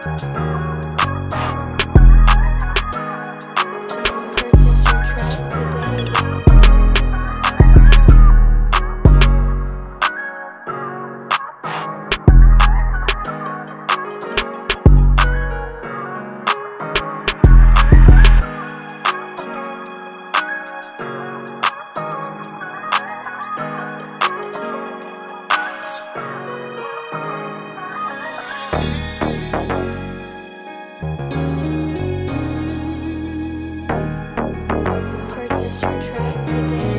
Purchase your track today.